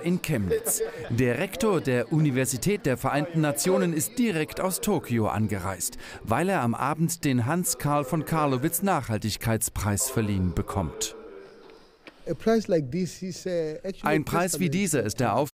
in Chemnitz. Der Rektor der Universität der Vereinten Nationen ist direkt aus Tokio angereist, weil er am Abend den Hans Karl von Karlowitz Nachhaltigkeitspreis verliehen bekommt. Ein Preis wie dieser ist der Auf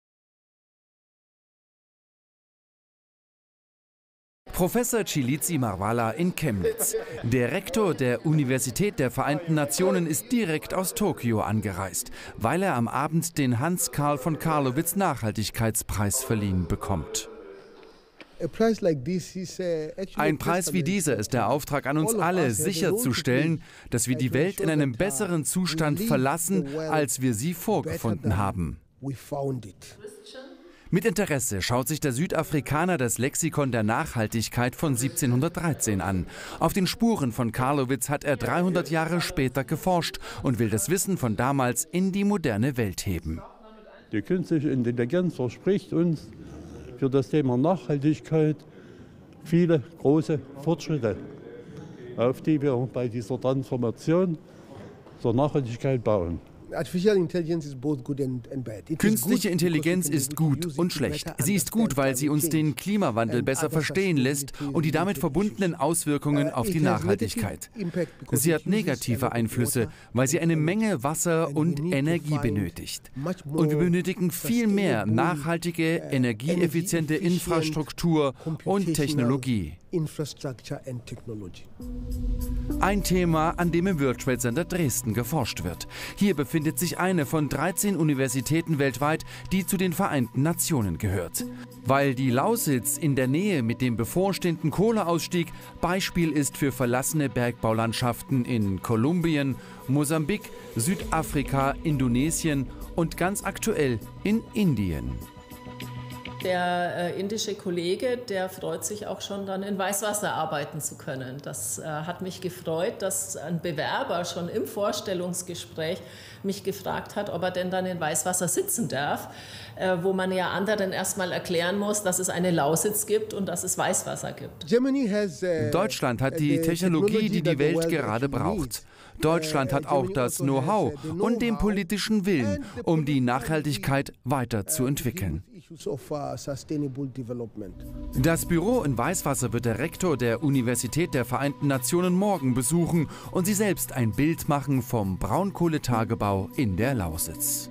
Professor Chilizi Marwala in Chemnitz. Der Rektor der Universität der Vereinten Nationen ist direkt aus Tokio angereist, weil er am Abend den Hans Karl von Karlowitz Nachhaltigkeitspreis verliehen bekommt. Ein Preis wie dieser ist der Auftrag an uns alle, sicherzustellen, dass wir die Welt in einem besseren Zustand verlassen, als wir sie vorgefunden haben. Mit Interesse schaut sich der Südafrikaner das Lexikon der Nachhaltigkeit von 1713 an. Auf den Spuren von Karlowitz hat er 300 Jahre später geforscht und will das Wissen von damals in die moderne Welt heben. Die künstliche Intelligenz verspricht uns für das Thema Nachhaltigkeit viele große Fortschritte, auf die wir bei dieser Transformation zur Nachhaltigkeit bauen. Künstliche Intelligenz ist gut und schlecht. Sie ist gut, weil sie uns den Klimawandel besser verstehen lässt und die damit verbundenen Auswirkungen uh, auf die Nachhaltigkeit. Sie hat negative Einflüsse, weil sie eine Menge Wasser und Energie benötigt. Und wir benötigen viel mehr nachhaltige, uh, energieeffiziente Infrastruktur und Technologie. Ein Thema, an dem im World Trade Center Dresden geforscht wird. Hier befindet sich eine von 13 Universitäten weltweit, die zu den Vereinten Nationen gehört. Weil die Lausitz in der Nähe mit dem bevorstehenden Kohleausstieg Beispiel ist für verlassene Bergbaulandschaften in Kolumbien, Mosambik, Südafrika, Indonesien und ganz aktuell in Indien. Der äh, indische Kollege, der freut sich auch schon dann in Weißwasser arbeiten zu können. Das äh, hat mich gefreut, dass ein Bewerber schon im Vorstellungsgespräch mich gefragt hat, ob er denn dann in Weißwasser sitzen darf, äh, wo man ja anderen erstmal erklären muss, dass es eine Lausitz gibt und dass es Weißwasser gibt. Uh, Deutschland hat die Technologie, die die Welt gerade braucht. Deutschland hat auch das Know-how und den politischen Willen, um die Nachhaltigkeit weiterzuentwickeln. Das Büro in Weißwasser wird der Rektor der Universität der Vereinten Nationen morgen besuchen und sie selbst ein Bild machen vom Braunkohletagebau in der Lausitz.